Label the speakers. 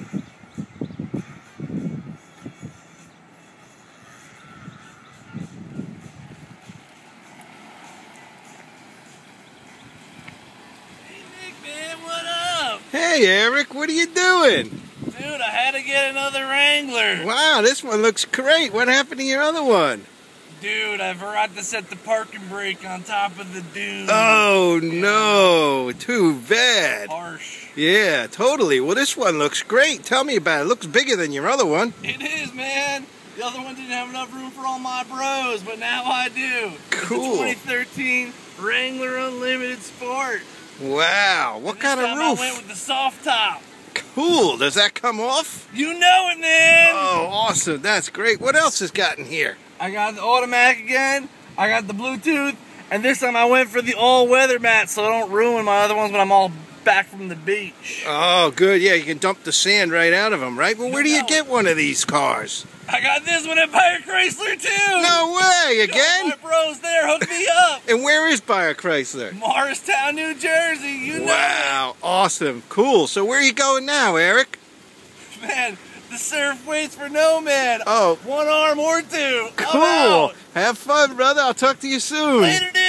Speaker 1: Hey Nick, man, what up?
Speaker 2: Hey, Eric, what are you doing?
Speaker 1: Dude, I had to get another Wrangler.
Speaker 2: Wow, this one looks great. What happened to your other one?
Speaker 1: Dude, I forgot to set the parking brake on top of the dune.
Speaker 2: Oh, no. Too bad.
Speaker 1: Harsh.
Speaker 2: Yeah, totally. Well, this one looks great. Tell me about it. It looks bigger than your other one.
Speaker 1: It is, man. The other one didn't have enough room for all my bros, but now I do.
Speaker 2: Cool.
Speaker 1: It's a 2013 Wrangler Unlimited Sport.
Speaker 2: Wow. What kind of
Speaker 1: time I went with the soft top.
Speaker 2: Cool. Does that come off?
Speaker 1: You know it, man.
Speaker 2: Oh, awesome. That's great. What else has gotten here?
Speaker 1: I got the automatic again. I got the Bluetooth, and this time I went for the all-weather mat, so I don't ruin my other ones when I'm all back from the beach.
Speaker 2: Oh, good. Yeah, you can dump the sand right out of them, right? Well, where do you
Speaker 1: No.
Speaker 2: get one of these cars?
Speaker 1: I got this one at Beyer Chrysler too.
Speaker 2: No way. Again?
Speaker 1: My bros there hook me up.
Speaker 2: And where is Beyer Chrysler?
Speaker 1: Morristown, New Jersey. You know
Speaker 2: Wow. Awesome. Cool. So where are you going now, Eric?
Speaker 1: Man. The surf waits for no man.
Speaker 2: Oh,
Speaker 1: One arm or two.
Speaker 2: Cool. Have fun, brother. I'll talk to you soon.
Speaker 1: Later, dude.